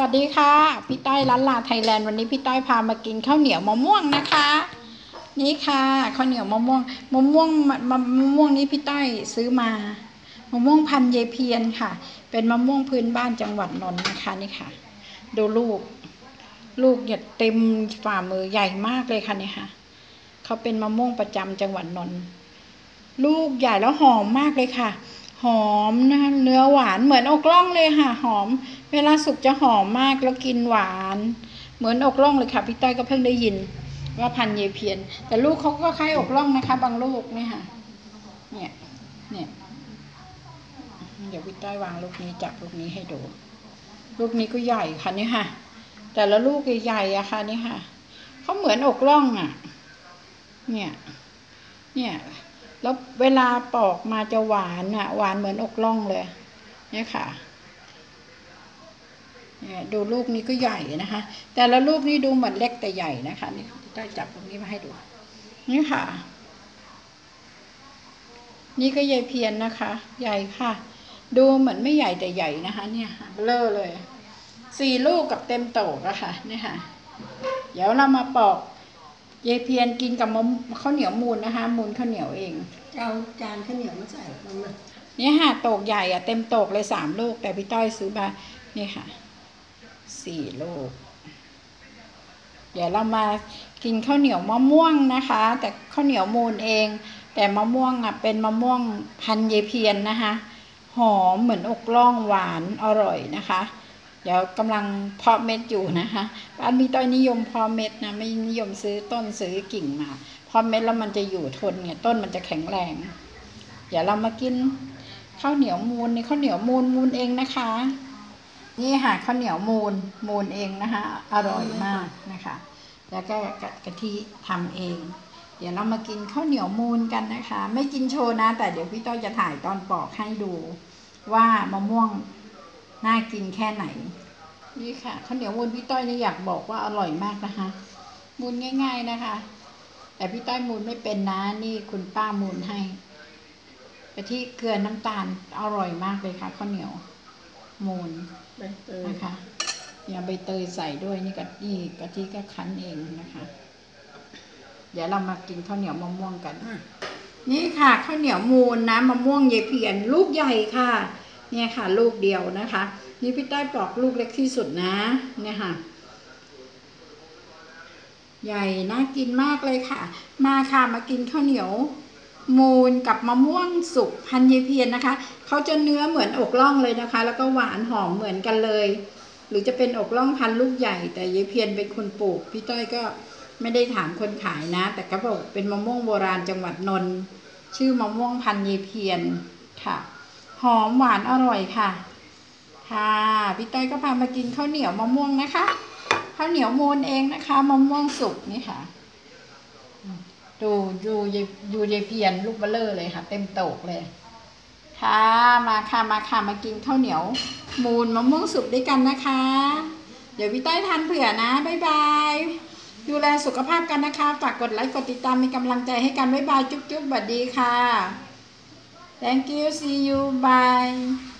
วัสดีค่ะ พี่ต้อยร้านลาไทยแลนด์วันนี้พี่ต้อยพามากินข้าวเหนียวมะม่วงนะคะ นี่ค่ะข้าวเหนียวมะม่วงมะม่วงมะมะมะม่วงนี้พี่ต้อยซื้อมามะม่วงพันเยเพียนค่ะ เป็นมะม่วงพื้นบ้านจังหวัดนนท์นะคะนี่ค่ะ ดูลูก ลูกเนี่ยเต็มฝ่ามือใหญ่มากเลยค่ะเนี่ยค่ะเขาเป็นมะม่วงประจำจังหวัดนนท์ลูกใหญ่แล้วหอมมากเลยค่ะ หอมนะคะเนื้อหวานเหมือนอกล่องเลยค่ะหอม เวลาสุกจะหอมมากแล้วกินหวาน เหมือนอกล่องเลยค่ะพี่ต้อยก็เพิ่งได้ยิน ว่าพันเยเพียน แต่ลูกเขาก็คล้ายอกล่องนะคะ บางลูกเนี่ยค่ะ เนี่ยเนี่ยเดี๋ยวพี่ต้อยวางลูกนี้จับลูกนี้ให้ดู ลูกนี้ก็ใหญ่ค่ะนี่ค่ะ แต่ละลูกใหญ่ๆอะค่ะนี่ค่ะเขาเหมือนอกล่องอะเนี่ย เนี่ย แล้วเวลาปอกมาจะหวานอะหวานเหมือนอกล่องเลย เนี่ยค่ะเนี่ยดูลูกนี้ก็ใหญ่นะคะ แต่ละลูกนี่ดูเหมือนเล็กแต่ใหญ่นะคะนี่ได้จับตรงนี้มาให้ดู นี่ค่ะ นี่ก็ใหญ่เพียนนะคะ ใหญ่ค่ะ ดูเหมือนไม่ใหญ่แต่ใหญ่นะคะ เนี่ยเบลอเลยสี่ลูกกับเต็มโตกอะค่ะนี่ค่ะ เดี๋ยวเรามาปอก ยายเพียนกินกับมะข้าวเหนียวมูนนะคะ มูนข้าวเหนียวเอง เอาจานข้าวเหนียวมาใส่มันมาเนี่ยค่ะโตกใหญ่อะเต็มโตกเลยสามลูก แต่พี่ต้อยซื้อมานี่ค่ะสี่ลูก เดี๋ยวเรามากินข้าวเหนียวมะม่วงนะคะ แต่ข้าวเหนียวมูนเอง แต่มะม่วงอะเป็นมะม่วงพันธุ์เยเพียนนะคะ หอมเหมือนอกล่องหวานอร่อยนะคะ เดี๋ยวกำลังเพาะเม็ดอยู่นะคะบ้านพี่ต้อยนิยมเพาะเม็ดนะไม่นิยมซื้อต้นซื้อกิ่งมาเพาะเม็ดแล้วมันจะอยู่ทนเนี่ยต้นมันจะแข็งแรง เดี๋ยวเรามากินข้าวเหนียวมูนนี่ข้าวเหนียวมูนมูนเองนะคะ นี่ค่ะข้าวเหนียวมูนมูนเองนะคะ อร่อยมากนะคะ แล้วก็กะกะทิทำเอง เดี๋ยวเรามากินข้าวเหนียวมูนกันนะคะ ไม่กินโชว์นะ แต่เดี๋ยวพี่ต้อยจะถ่ายตอนปอกให้ดูว่ามะม่วง น่ากินแค่ไหน นี่ค่ะข้าวเหนียวมูนพี่ต้อยนี่อยากบอกว่าอร่อยมากนะคะมูนง่าย ๆนะคะ แต่พี่ต้อยมูนไม่เป็นนะนี่คุณป้ามูนให้กะทิเกลือน้ำตาลอร่อยมากเลยค่ะข้าวเหนียว มูนใบเตยนะคะเนี่ยใบเตยใส่ด้วยนี่กะทิกะทิก็คั้นเองนะคะ เดี๋ยวเรามากินข้าวเหนียวมะม่วงกันอะนี่ค่ะข้าวเหนียวมูนนะมะม่วงยายเพียนลูกใหญ่ค่ะ เนี่ยค่ะลูกเดียวนะคะ นี่พี่ต้อยปอกลูกเล็กที่สุดนะเนี่ยค่ะ ใหญ่น่ากินมากเลยค่ะ มาค่ะมากินข้าวเหนียว มูนกับมะม่วงสุกพันยายเพียนนะคะเขาจะเนื้อเหมือนอกล่องเลยนะคะ แล้วก็หวานหอมเหมือนกันเลย หรือจะเป็นอกล่องพันลูกใหญ่ แต่ยายเพียนเป็นคนปลูกพี่ต้อยก็ไม่ได้ถามคนขายนะ แต่ก็บอกเป็นมะม่วงโบราณจังหวัดนนท์ชื่อมะม่วงพันยายเพียนค่ะ หอมหวานอร่อยค่ะ ค่ะพี่ต้อยก็พามากินข้าวเหนียวมะม่วงนะคะข้าวเหนียวมูนเองนะคะมะม่วงสุกนี่ค่ะ ดูดูยายดูยายเพียนลูกเบลเลอร์เลยค่ะ เต็มโตกเลย ค่ะมาค่ะมาค่ะมากินข้าวเหนียวมูนมะม่วงสุกด้วยกันนะคะ เดี๋ยวพี่ต้อยทานเผื่อนะบ๊ายบายดูแลสุขภาพกันนะคะ ฝากกดไลค์ กดติดตามเป็นกำลังใจให้กัน บ๊ายบาย จุ๊บจุ๊บสวัสดีค่ะ thank you. See you. Bye